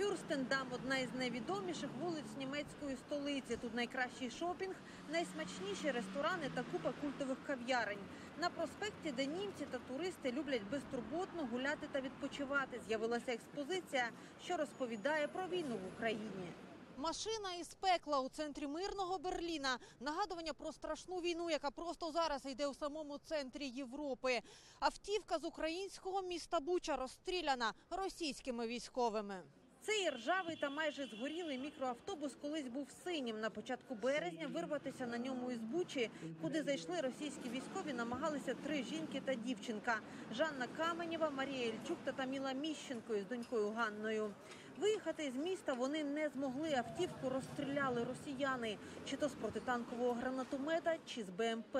Фюрстендам одна із найвідоміших вулиць німецької столиці. Тут найкращий шопінг, найсмачніші ресторани та купа культових кав'ярень. На проспекті, де німці та туристи люблять безтурботно гуляти та відпочивати, з'явилася експозиція, що розповідає про війну в Україні. Машина із пекла у центрі мирного Берліна. Нагадування про страшну війну, яка просто зараз йде у самому центрі Європи. Автівка з українського міста Буча розстріляна російськими військовими. Цей ржавий та майже згорілий мікроавтобус колись був синім. На початку березня вирватися на ньому із Бучі, куди зайшли російські військові, намагалися три жінки та дівчинка: Жанна Каменєва, Марія Ільчук та Таміла Міщенко із донькою Ганною. Виїхати з міста вони не змогли. Автівку розстріляли росіяни, чи то з протитанкового гранатомета, чи з БМП.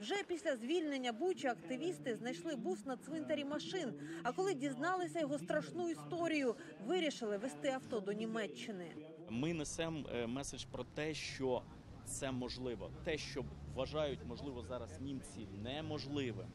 Вже після звільнення Бучі активісти знайшли бус на цвинтарі машин. А коли дізналися його страшну історію, вирішили вести авто до Німеччини. Ми несемо е, меседж про те, що це можливо. Те, що вважають можливо зараз німці неможливим.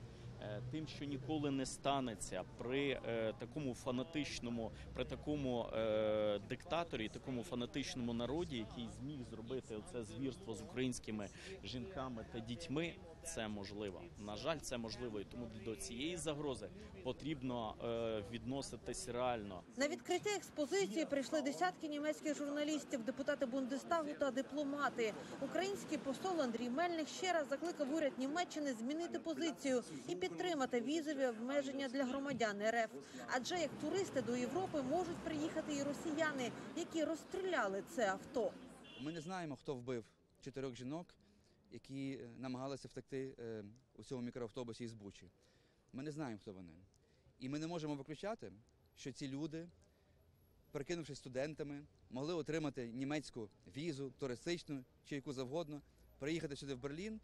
Е, Тим, що ніколи не станеться при е, такому фанатичному, при такому е, диктаторі, такому фанатичному народі, який зміг зробити це звірство з українськими жінками та дітьми, це можливо. На жаль, це можливо, і тому до цієї загрози потрібно відноситись реально. На відкриття експозиції прийшли десятки німецьких журналістів, депутати Бундестагу та дипломати. Український посол Андрій Мельник ще раз закликав уряд Німеччини змінити позицію і підтримати візові обмеження для громадян РФ. Адже як туристи до Європи можуть приїхати і росіяни, які розстріляли це авто. Ми не знаємо, хто вбив чотирьох жінок, які е, намагалися втекти е, у цьому мікроавтобусі із Бучі. Ми не знаємо, хто вони. І ми не можемо виключати, що ці люди, прикинувшись студентами, могли отримати німецьку візу, туристичну чи яку завгодно, приїхати сюди в Берлін.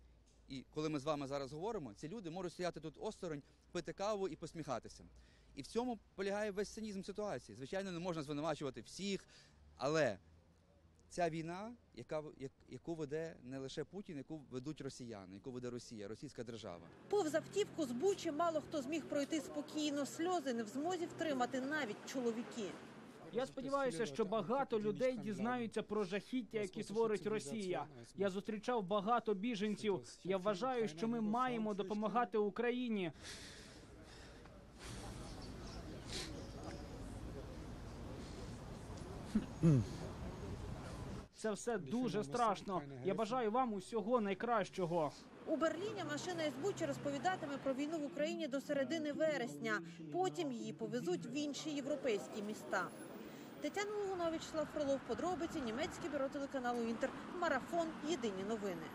І коли ми з вами зараз говоримо, ці люди можуть стояти тут осторонь, пити каву і посміхатися. І в цьому полягає весь цинізм ситуації. Звичайно, не можна звинувачувати всіх, але ця війна, яка як- яку веде не лише Путін, яку ведуть росіяни, яку веде Росія, російська держава. Повз автівку з Бучі мало хто зміг пройти спокійно. Сльози не в змозі втримати навіть чоловіки. Я сподіваюся, що багато людей дізнаються про жахіття, які творить Росія. Я зустрічав багато біженців. Я вважаю, що ми маємо допомагати Україні. Це все дуже страшно. Я бажаю вам усього найкращого. У Берліні машина із Бучі розповідатиме про війну в Україні до середини вересня. Потім її повезуть в інші європейські міста. Тетяна Лугунович, Слав Фролов, подробиці, німецьке бюро телеканалу Інтер, марафон. Єдині новини.